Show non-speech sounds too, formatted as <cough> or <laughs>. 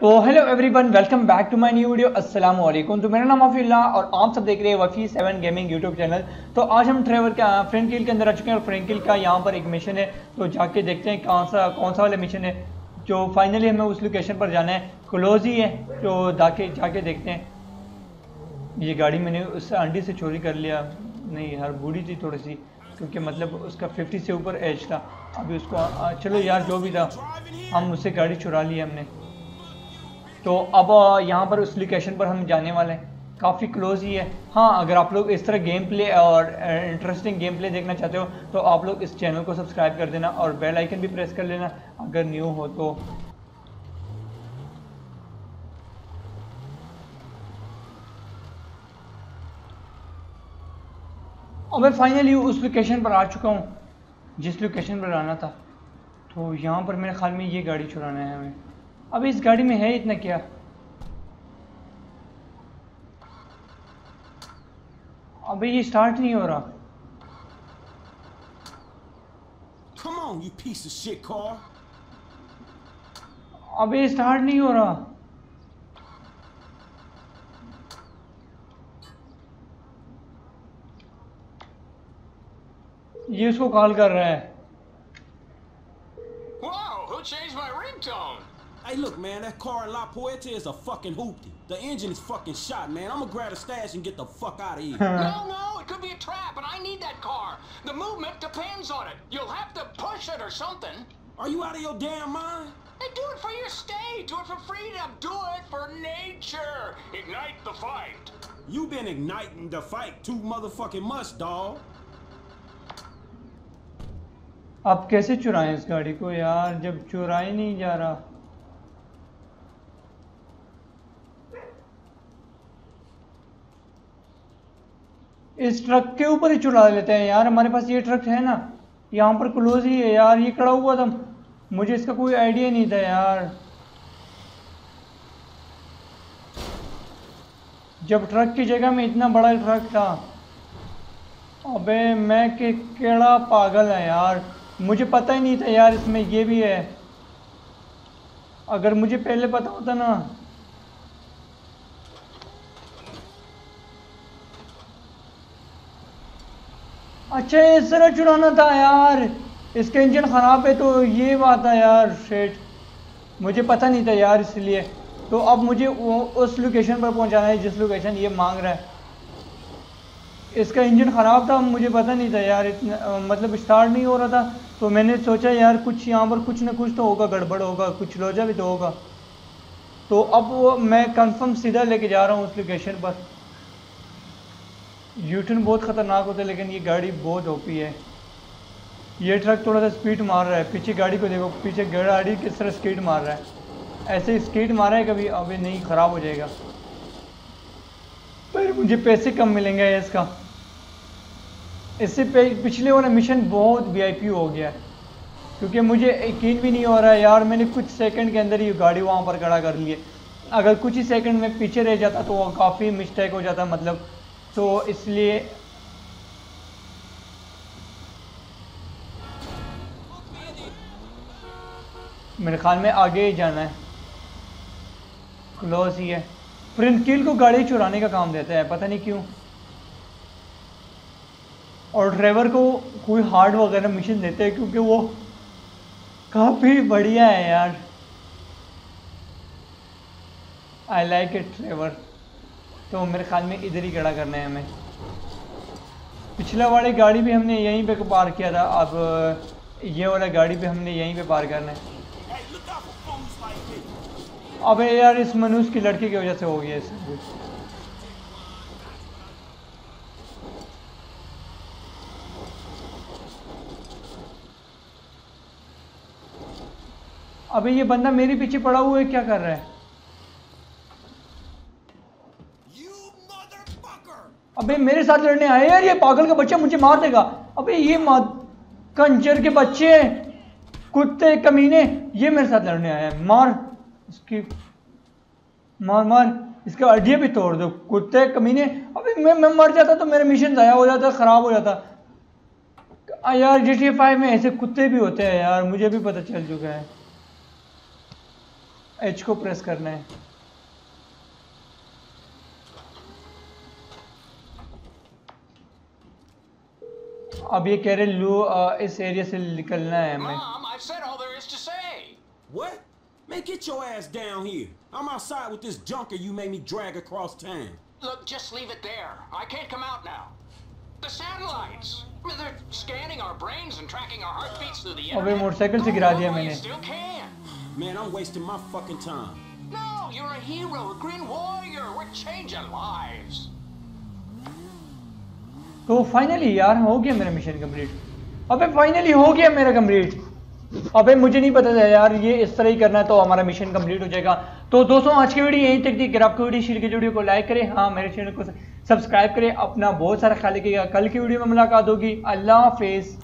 तो hello everyone welcome back to my new video अस्सलाम वालेकुम तो मेरा नाम अफील्ला और आप सब देख रहे हैं Wafi seven gaming YouTube channel तो आज हम ट्रेवर का फ्रेंकिल के अंदर आ चुके हैं और फ्रेंकिल का यहाँ पर एक मिशन है. तो जाके देखते हैं कौन सा कौन सा वाला मिशन है. जो फाइनली हमें उस लोकेशन पर जाना है. क्लोज ही. है तो जाके जाके देखते हैं. ये गाड़ी मैंने उस आंटी से चोरी कर लिया. नहीं, यार, बूढ़ी थी थोड़ी सी, क्योंकि मतलब उसका फिफ्टी से ऊपर एज था. अभी उसको चलो यार, जो भी था, हम उससे गाड़ी चुरा ली हमने. तो अब यहाँ पर उस लोकेशन पर हम जाने वाले हैं। काफ़ी क्लोज ही है। हाँ अगर आप लोग इस तरह गेम प्ले और इंटरेस्टिंग गेम प्ले देखना चाहते हो तो आप लोग इस चैनल को सब्सक्राइब कर देना और बेल आइकन भी प्रेस कर लेना, अगर न्यू हो तो। और मैं फाइनली उस लोकेशन पर आ चुका हूँ, जिस लोकेशन पर आना था। तो यहाँ पर मेरे ख्याल में ये गाड़ी चुराना है। हमें अब इस गाड़ी में है इतना क्या? अबे ये स्टार्ट नहीं हो रहा। Come on, you piece of shit car. अबे स्टार्ट नहीं हो रहा। ये उसको कॉल कर रहा है। Hey, look, man, that car in La Puerta is a fucking hoopty. The engine is fucking shot, man. I'm gonna grab a stash and get the fuck out of here. <laughs> no, no, it could be a trap, and I need that car. The movement depends on it. You'll have to push it or something. Are you out of your damn mind? Hey, do it for your state. Do it for freedom. Do it for nature. Ignite the fight. You been igniting the fight too motherfucking much, dawg. अब कैसे चुराएं इस गाड़ी को यार जब चुराई नहीं जा रहा इस ट्रक के ऊपर ही चुरा लेते हैं। यार, हमारे पास ये ट्रक है ना। यहाँ पर क्लोज ही है यार। ये खड़ा हुआ था। मुझे इसका कोई आइडिया नहीं था यार। जब ट्रक की जगह में इतना बड़ा ट्रक था, अबे मैं के, केड़ा पागल है यार। मुझे पता ही नहीं था यार इसमें ये भी है। अगर मुझे पहले पता होता ना अच्छा इस तरह चुराना था यार। इसका इंजन ख़राब है तो ये बात है यार शेट मुझे पता नहीं था यार इसलिए। तो अब मुझे उस लोकेशन पर पहुंचाना है, जिस लोकेशन ये मांग रहा है। इसका इंजन ख़राब था, मुझे पता नहीं था यार। इतना मतलब स्टार्ट नहीं हो रहा था। तो मैंने सोचा यार कुछ यहाँ पर कुछ ना कुछ तो होगा, गड़बड़ होगा, कुछ लोजा भी तो होगा। तो अब वो मैं कंफर्म सीधा लेके जा रहा हूँ उस लोकेशन पर। यूटर्न बहुत ख़तरनाक होता है, लेकिन ये गाड़ी बहुत ओपी है। ये ट्रक थोड़ा सा स्पीड मार रहा है। पीछे गाड़ी को देखो, पीछे गाड़ी किस तरह स्पीड मार रहा है। ऐसे ही स्कीड मारा है, कभी अभी नहीं, ख़राब हो जाएगा। पर मुझे पैसे कम मिलेंगे इसका। इससे पिछले वाला मिशन बहुत वीआईपी हो गया। है क्योंकि मुझे यकीन भी नहीं हो रहा है, यार मैंने कुछ सेकंड के अंदर ही गाड़ी वहाँ पर खड़ा कर ली है। अगर कुछ ही सेकंड में पीछे रह जाता तो वो काफ़ी मिस्टेक हो जाता मतलब तो इसलिए मेरे ख्याल में आगे ही जाना है। क्लोज ही है। प्रिंट किल को गाड़ी चुराने का काम देता है, पता नहीं क्यों। और ड्राइवर को कोई हार्ड वगैरह मिशन देते हैं क्योंकि वो काफ़ी बढ़िया है यार। आई लाइक इट ड्राइवर तो मेरे ख्याल में इधर ही खड़ा करना है हमें। पिछला वाली गाड़ी भी हमने यहीं पे पार किया था, अब ये वाला गाड़ी भी हमने यहीं पे पार करना है। अबे यार इस मनुष्य की लड़की की वजह से हो गया इस अबे ये बंदा मेरे पीछे पड़ा हुआ है, क्या कर रहा है? अबे मेरे साथ लड़ने आए यार, ये पागल का बच्चा मुझे मार देगा। अबे ये कंजर के बच्चे, कुत्ते, कमीने, ये मेरे साथ लड़ने आया मार, इसकी, मार मार, इसके अड्डिया भी तोड़ दो, कुत्ते, कमीने। अबे मैं मैं मर जाता तो मेरा मिशन ज़ाया हो जाता, ख़राब हो जाता। यार जी टी फाइव में ऐसे कुत्ते भी होते हैं यार, मुझे भी पता चल चुका है। एच को प्रेस करना है। अब ये कह रहे लू अ, इस एरिया से निकलना है हमें Mom, I've said all there is to say. What? Man, get your ass down here. I'm outside with this junker you made me drag across town. Look, just leave it there. I can't come out now. The satellites. I mean, they're scanning our brains and tracking our heartbeats through the अबे internet. Motorcycle से गिरा दिया Oh, मैंने You still can. Man, I'm wasting my fucking time. No, you're a hero, a green warrior. We're changing lives. तो finally यार, हो गया मेरा मिशन कंप्लीट अबे फाइनली हो गया मेरा कंप्लीट अबे मुझे नहीं पता था यार, ये इस तरह ही करना है तो हमारा मिशन कंप्लीट हो जाएगा। तो दोस्तों, आज की वीडियो यहीं तक थी। अगर आपको वीडियो शेयर की वीडियो को लाइक करें। हाँ मेरे चैनल को सब्सक्राइब करें। अपना बहुत सारा ख्याल रखिएगा। कल की वीडियो में मुलाकात होगी। अल्लाह हाफिज़।